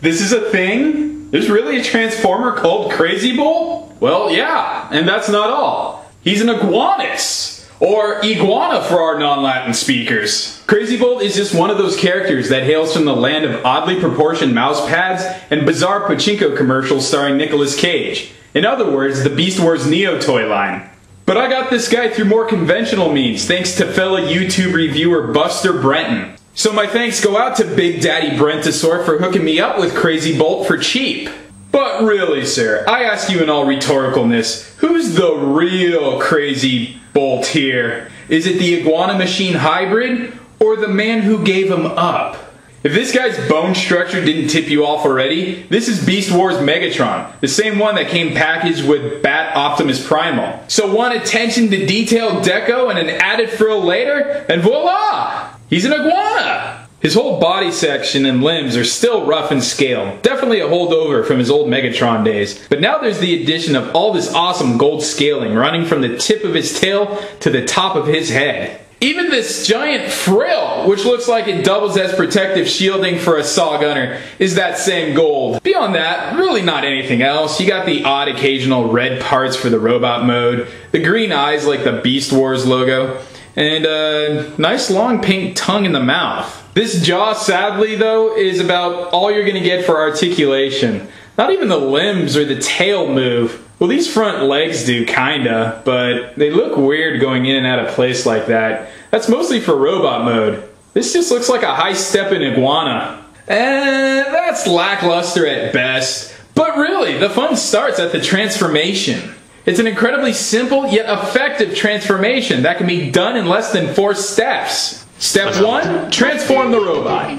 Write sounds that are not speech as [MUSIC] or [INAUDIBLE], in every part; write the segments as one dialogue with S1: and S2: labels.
S1: This is a thing? There's really a transformer called Crazy Bolt? Well, yeah, and that's not all. He's an iguanus. Or iguana for our non-Latin speakers. Crazy Bolt is just one of those characters that hails from the land of oddly proportioned mouse pads and bizarre pachinko commercials starring Nicolas Cage. In other words, the Beast Wars Neo toy line. But I got this guy through more conventional means thanks to fellow YouTube reviewer Buster Brenton. So my thanks go out to Big Daddy Brentosaur for hooking me up with Crazy Bolt for cheap. But really, sir, I ask you in all rhetoricalness, who's the real Crazy Bolt here? Is it the Iguana Machine hybrid, or the man who gave him up? If this guy's bone structure didn't tip you off already, this is Beast Wars Megatron, the same one that came packaged with Bat Optimus Primal. So one attention to detailed deco and an added frill later, and voila! He's an iguana! His whole body section and limbs are still rough and scale, definitely a holdover from his old Megatron days. But now there's the addition of all this awesome gold scaling running from the tip of his tail to the top of his head. Even this giant frill, which looks like it doubles as protective shielding for a saw gunner, is that same gold. Beyond that, really not anything else. You got the odd occasional red parts for the robot mode, the green eyes like the Beast Wars logo, and a nice long pink tongue in the mouth. This jaw, sadly though, is about all you're gonna get for articulation. Not even the limbs or the tail move. Well, these front legs do kinda, but they look weird going in and out of place like that. That's mostly for robot mode. This just looks like a high-stepping iguana. And that's lackluster at best. But really, the fun starts at the transformation. It's an incredibly simple yet effective transformation that can be done in less than four steps. Step one, transform the robot.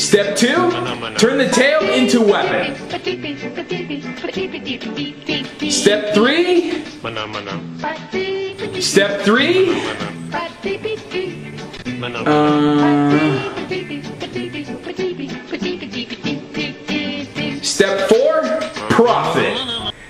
S1: Step two, turn the tail into weapon. Step three, step three, uh, step.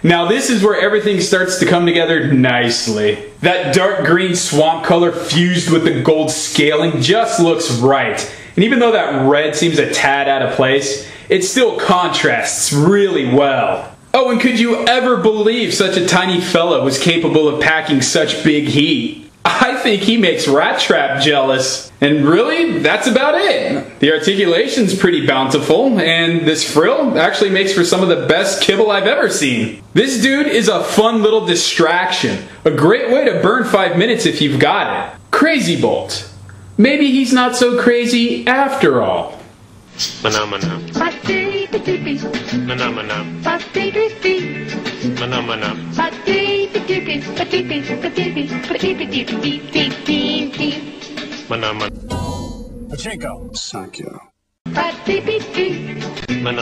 S1: Now this is where everything starts to come together nicely. That dark green swamp color fused with the gold scaling just looks right. And even though that red seems a tad out of place, it still contrasts really well. Oh, and could you ever believe such a tiny fella was capable of packing such big heat? [LAUGHS] I think he makes Rat Trap jealous. And really, that's about it. The articulation's pretty bountiful, and this frill actually makes for some of the best kibble I've ever seen. This dude is a fun little distraction. A great way to burn five minutes if you've got it. Crazy Bolt. Maybe he's not so crazy after all.
S2: Mana mana. Mana mana. Mana mana. Mana mana.
S3: Pachinko. Sakyo.
S2: Mana